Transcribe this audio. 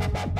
Bye.